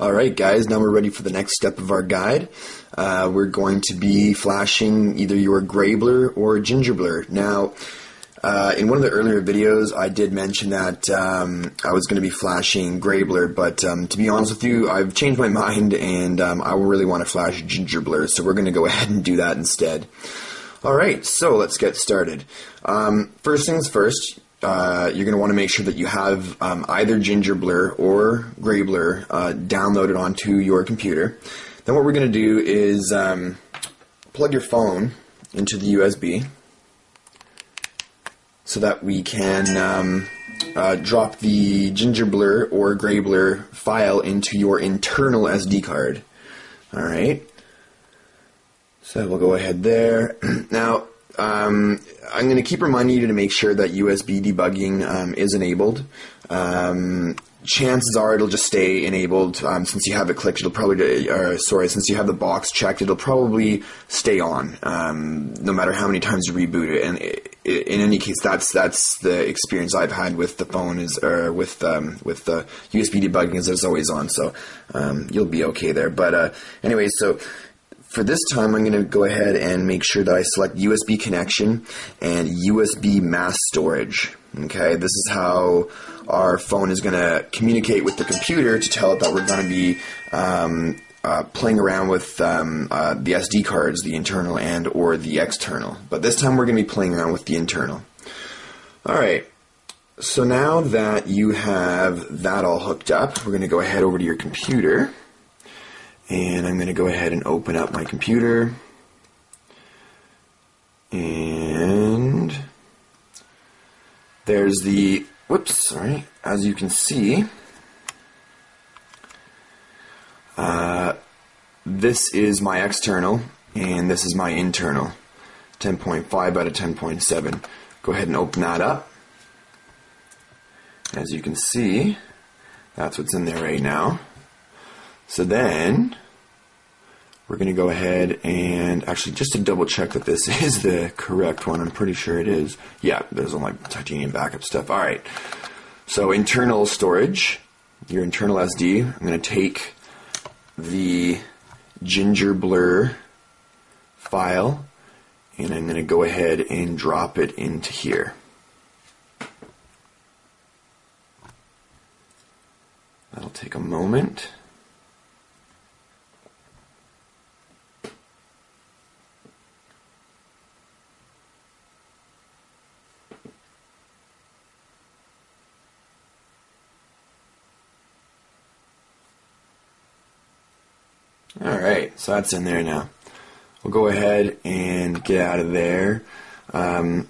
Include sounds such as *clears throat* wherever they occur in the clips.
Alright guys, now we're ready for the next step of our guide. Uh, we're going to be flashing either your gray blur or ginger blur. Now, uh, in one of the earlier videos, I did mention that um, I was going to be flashing gray blur, but um, to be honest with you, I've changed my *laughs* mind and um, I really want to flash ginger blur, so we're going to go *laughs* ahead and do that instead. Alright, so let's get started. Um, first things first, uh, you're going to want to make sure that you have um, either ginger blur or gray blur uh, downloaded onto your computer. Then what we're going to do is um, plug your phone into the USB so that we can um, uh, drop the ginger blur or gray blur file into your internal SD card. All right. So we'll go ahead there. *clears throat* now, um, I'm going to keep reminding you to make sure that USB debugging um, is enabled. Um, chances are it'll just stay enabled um, since you have it clicked. It'll probably, uh, sorry, since you have the box checked, it'll probably stay on um, no matter how many times you reboot it. And in any case, that's that's the experience I've had with the phone is or with um, with the USB debugging is it's always on. So you'll be okay there. But uh, anyway, so for this time, I'm going to go ahead and make sure that I select USB connection and USB mass storage. Okay, this is how our phone is going to communicate with the computer to tell it that we're going to be um, uh, playing around with um, uh, the SD cards, the internal and or the external. But this time we're going to be playing around with the internal. All right. So now that you have that all hooked up, we're going to go ahead over to your computer. And I'm going to go ahead and open up my computer. And there's the, whoops, sorry, as you can see, uh, this is my external and this is my internal. 10.5 out of 10.7. Go ahead and open that up. As you can see, that's what's in there right now. So then we're going to go ahead and actually just to double check that this *laughs* is the correct one. I'm pretty sure it is. Yeah, there's only titanium backup stuff. All right. So internal storage, your internal SD. I'm going to take the ginger blur file and I'm going to go ahead and drop it into here. That'll take a moment. Alright, so that's in there now. We'll go ahead and get out of there. Um,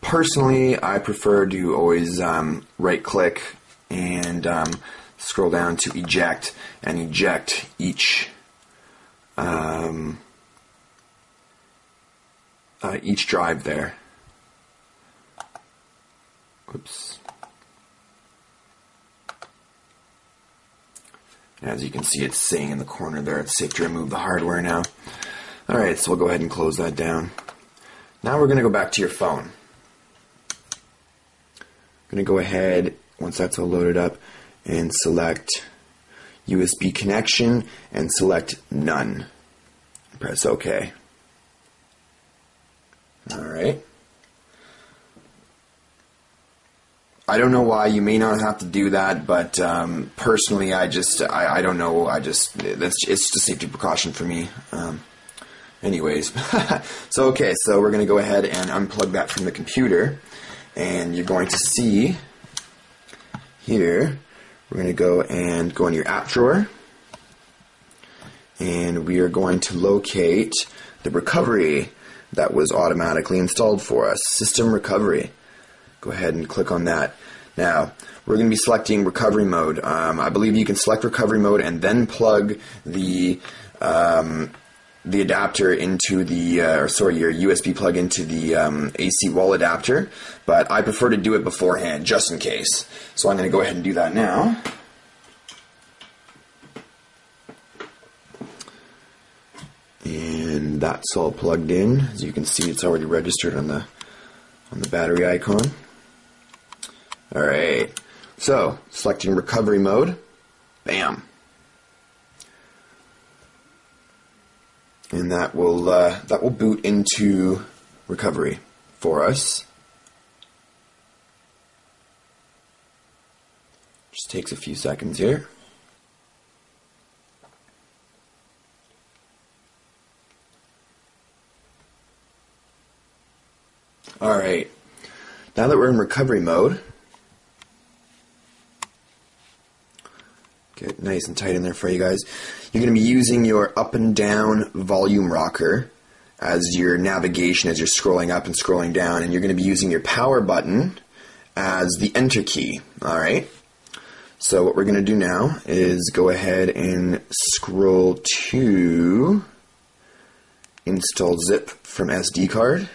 personally, I prefer to always um, right click and um, scroll down to eject and eject each um, uh, each drive there. Oops. As you can see, it's saying in the corner there, it's safe to remove the hardware now. Alright, so we'll go ahead and close that down. Now we're going to go back to your phone. I'm going to go ahead, once that's all loaded up, and select USB connection and select none. Press OK. Alright. I don't know why you may not have to do that, but um, personally, I just I, I don't know. I just that's it's just a safety precaution for me. Um, anyways, *laughs* so okay, so we're gonna go ahead and unplug that from the computer, and you're going to see here. We're gonna go and go in your app drawer, and we are going to locate the recovery that was automatically installed for us, system recovery go ahead and click on that. Now, we're going to be selecting recovery mode. Um, I believe you can select recovery mode and then plug the um, the adapter into the, uh, or sorry, your USB plug into the um, AC wall adapter. But I prefer to do it beforehand, just in case. So I'm going to go ahead and do that now. And that's all plugged in. As you can see, it's already registered on the on the battery icon. All right. So selecting recovery mode. Bam. And that will uh, that will boot into recovery for us. Just takes a few seconds here. All right. Now that we're in recovery mode, nice and tight in there for you guys. You're going to be using your up and down volume rocker as your navigation as you're scrolling up and scrolling down, and you're going to be using your power button as the enter key. All right. So what we're going to do now is go ahead and scroll to install zip from SD card.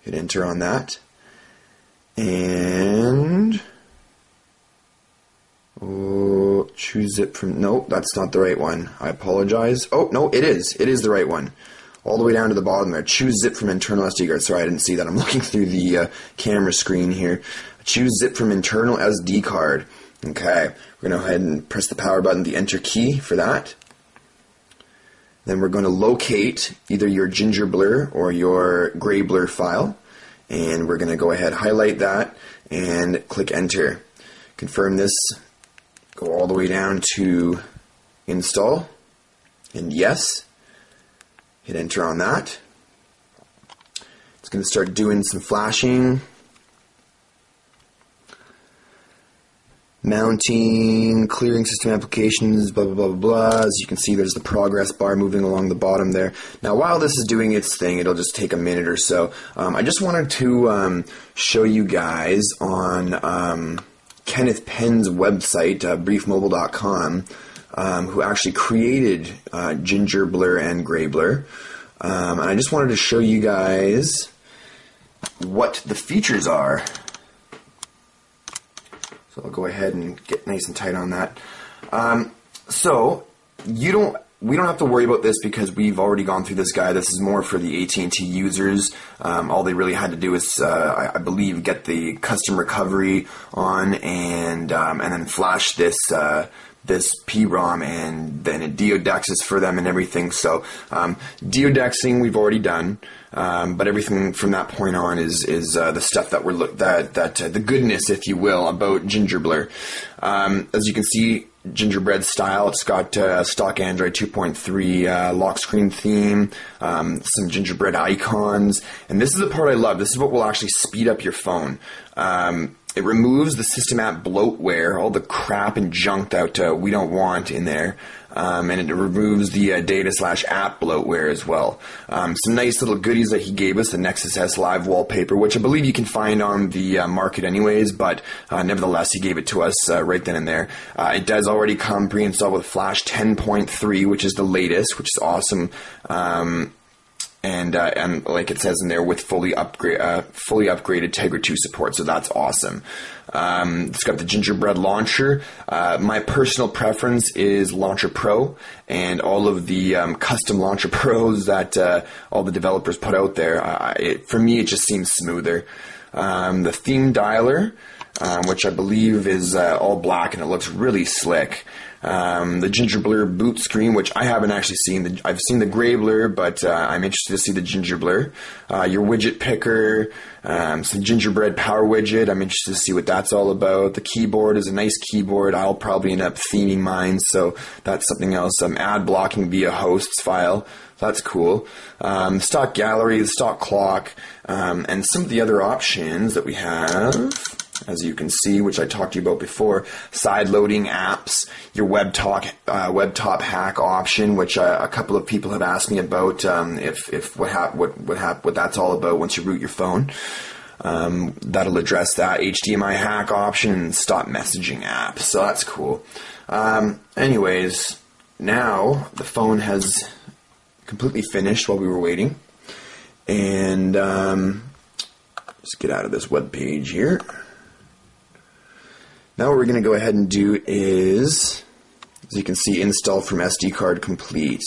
Hit enter on that. And oh, choose zip from no, that's not the right one. I apologize. Oh no, it is. It is the right one. All the way down to the bottom there. Choose zip from internal SD card. Sorry, I didn't see that. I'm *laughs* looking through the uh, camera screen here. Choose zip from internal SD card. Okay, we're going to go ahead and press the power button, the enter key for that. Then we're going to locate either your ginger blur or your gray blur file. And we're going to go ahead, highlight that, and click enter. Confirm this, go all the way down to install, and yes. Hit enter on that. It's going to start doing some flashing. mounting, clearing system applications, blah, blah, blah, blah, blah. As you can see, there's the progress bar moving along the bottom there. Now, while this is doing its thing, it'll just take a minute or so. Um, I just wanted to um, show you guys on um, Kenneth Penn's website, uh, briefmobile.com, um, who actually created uh, Ginger Blur and Gray Blur. Um, and I just wanted to show you guys what the features are so I'll go ahead and get nice and tight on that. Um, so you don't we don't have to worry about this because we've already gone through this guide. This is more for the AT&T users. Um, all they really had to do is, uh, I, I, believe, get the custom recovery on and um, and then flash this uh, this PROM and then it deodexes for them and everything. So um, deodexing we've already done, um, but everything from that point on is is uh, the stuff that we're lo- that that uh, the goodness, if you will, about Ginger Blur. Um, as you can see, gingerbread style. It's got uh, stock Android 2.3 uh, lock screen theme, um, some gingerbread icons, and this is the part I love. This is what will actually speed up your phone. Um, it removes the system app bloatware, all the crap and junk that uh, we don't want in there, um, and it removes the uh, data slash app bloatware as well. Um, some nice little goodies that he gave us, the Nexus S Live wallpaper, which I believe you can find on the uh, market anyways, but uh, nevertheless, he gave it to us uh, right then and there. Uh, it does already come pre-installed with Flash 10.3, which is the latest, which is awesome. Um, and uh, and like it says in there with fully upgrade uh, fully upgraded Tegra 2 support, so that's awesome. Um, it's got the Gingerbread launcher. Uh, my personal preference is Launcher Pro, and all of the um, custom Launcher *laughs* Pros that uh, all the developers put out there. It, for me, it just seems smoother. Um, the theme dialer, um, which I believe is uh, all black and it looks really slick. Um, the ginger blur boot screen, which I haven't actually seen. The, I've seen the gray blur, but uh, I'm interested to see the ginger blur. Uh, your widget picker, um, some gingerbread power widget. I'm interested to see what that's all about. The keyboard is a nice keyboard. I'll probably end up theming mine, so that's something else. Um, ad blocking via hosts file. That's cool. Um, stock gallery, the stock clock, um, and some of the other options that we have as you can see, which I talked to you about before, side loading apps, your web talk, uh, web top hack option, which uh, a couple of people have asked me about, um, if, if what, hap- what, what, hap- what that's all about once you root your phone. Um, that'll address that HDMI hack option and stop messaging apps. So that's cool. Um, anyways, now the phone has completely finished while we were waiting. And um, let's get out of this web page here. Now what we're going to go ahead and do is, as you can see, install from SD card complete.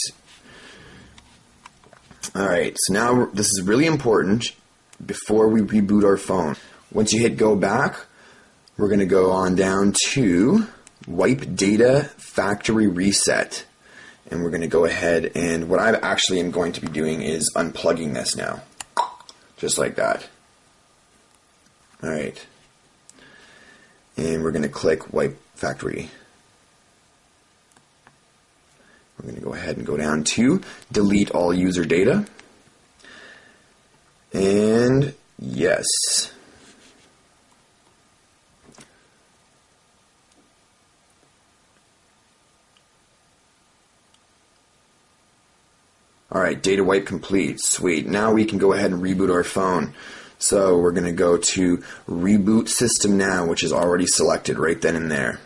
Alright, so now this is really important before we reboot our phone. Once you hit go back, we're going to go on down to wipe data factory reset. and we're going to go ahead and what I actually am going to be doing is unplugging this now. Just like that. Alright. And we're going to click wipe factory. We're going to go ahead and go down to delete all user data. And yes. Alright, data wipe complete. Sweet. Now we can go ahead and reboot our phone. So we're going to go to reboot system now, which is already selected right then and there.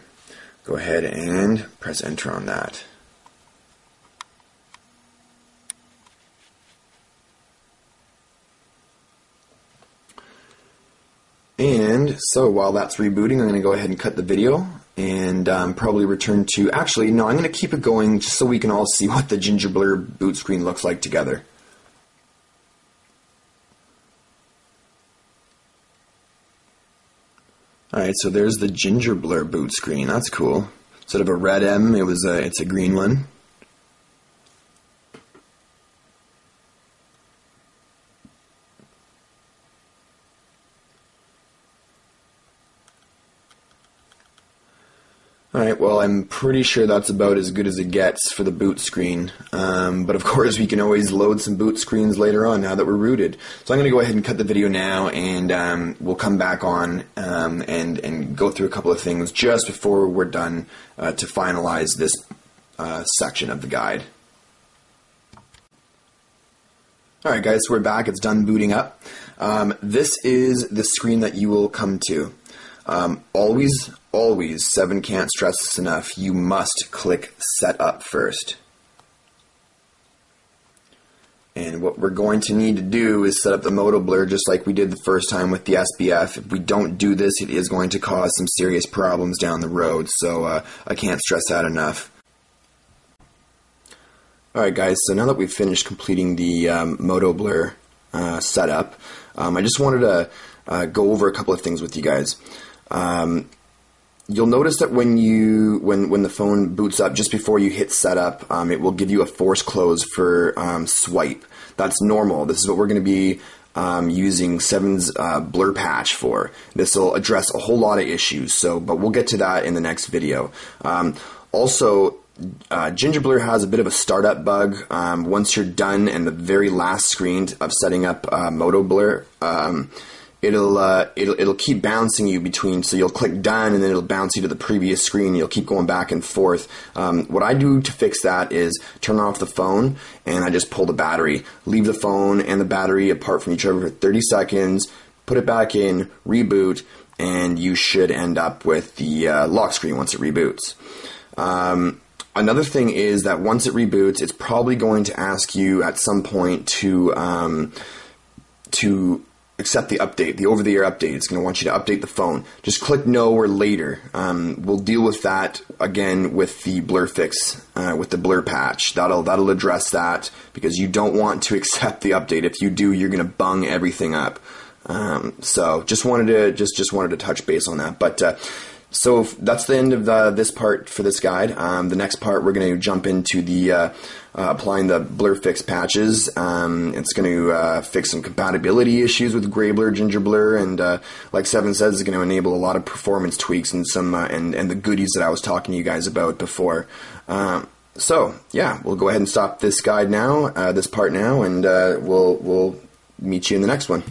Go ahead and press enter on that. And so while that's rebooting, I'm going to go ahead and cut the video and um, probably return to. Actually, no, I'm going to keep it going just so we can all see *laughs* what the Ginger Blur boot screen looks like together. Alright, so there's the Ginger Blur boot screen. That's cool. Instead of a red M, it was a, it's a green one. Alright, well, I'm pretty sure that's about as good as it gets for the boot screen. Um, but of *laughs* course, we can always load some boot screens later on now that we're rooted. So I'm going to go ahead and cut the video now, and um, we'll come back on um, and, and go through a couple of things just before we're done uh, to finalize this uh, section of the guide. Alright guys, so we're back. It's done booting up. Um, this is the screen that you will come to. Um, always, always, Seven can't stress this enough, you must click Setup first. And what we're going to need to do is set up the Moto Blur just like we did the first time with the SBF. If we don't do this, it is going to cause some serious problems down the road. So uh, I can't stress that enough. Alright guys, so now that we've finished completing the um, Moto Blur uh, setup, um, I just wanted to uh, go over a couple of things with you guys. Um, you'll notice that when you when when the phone boots up just before you hit setup um, it will give you a force close for um, swipe. That's normal. This is what we're going to be um, using Seven's uh, blur patch for. This will address a whole lot of issues so but we'll get to that in the next video. Um, also uh, Ginger Blur has a bit of a startup bug. Um, once you're done and the very last screen of setting up uh, Moto Blur, um, it'll uh, it'll it'll keep bouncing you between. So you'll click done, and then it'll bounce you to the previous screen. You'll keep going back and forth. Um, what I do to fix that is turn off the phone, and I just pull the battery, leave the phone and the battery apart from each other for 30 seconds, put it back in, reboot, and you should end up with the uh, lock screen once it reboots. Um, another thing is that once it reboots, it's probably going to ask you at some point to um, to accept the update, the over-the-air update. It's going to want you to update the phone. Just click no or later. Um, we'll deal with that again with the blur fix, uh, with the blur patch. That'll that'll address that because you don't want to *laughs* accept the update. If you do, you're going to bung everything up. Um, so just wanted to just just wanted to touch base on that, but. Uh, so that's the end of the, this part for this guide. Um, the next part, we're going to jump into the uh, uh, applying the blur fix patches. Um, it's going to uh, fix some compatibility issues with Gray Blur, Ginger Blur, and uh, like Seven says, it's going to enable a lot of performance tweaks and some uh, and and the goodies that I was talking to you guys about before. Um, so yeah, we'll go ahead and stop this guide now, uh, this part now, and we'll we'll meet you in the next one.